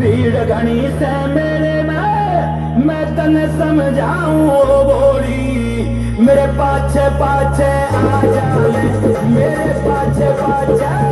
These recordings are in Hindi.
भीड़ घनी से मेरे में मैं तने समझाऊं ओ भोली मेरे पाछे पाछे आ जाने मेरे पाछे पाछे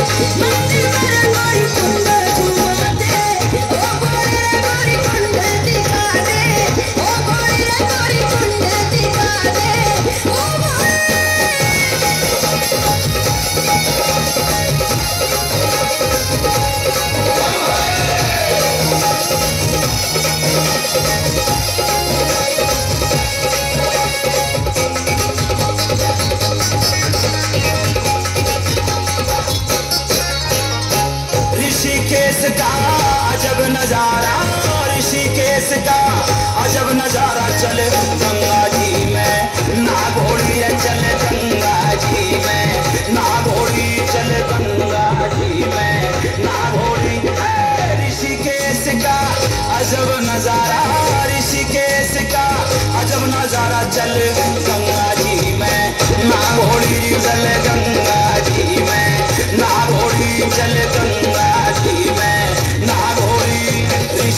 दक्ष के नज़ारा ऋषिकेश का अजब नज़ारा। चले गंगा जी में ना घोड़ी चले गंगा जी में ना घोड़ी चले गंगा जी में ना घोड़ी ऋषिकेश का अजब नज़ारा ऋषिकेश का अजब नज़ारा। चल गंगा जी में ना घोड़ी चले गंगा जी में ना घोड़ी चल गंगा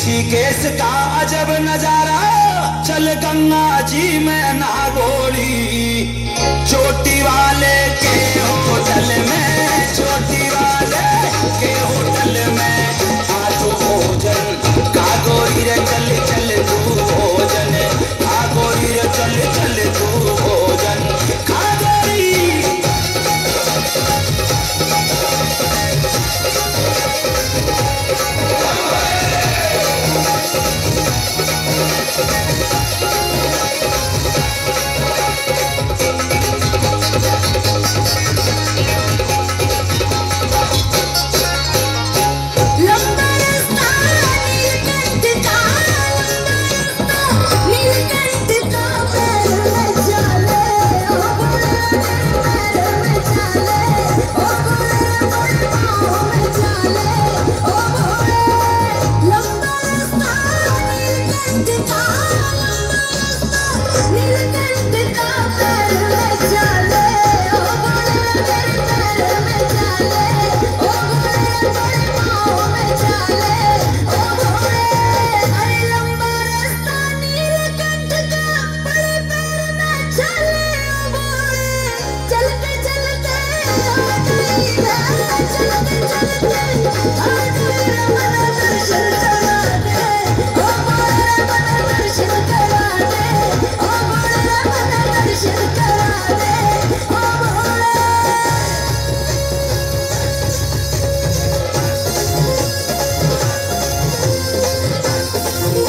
ऋषिकेश का अजब नज़ारा चल गंगा जी में नागोरी छोटी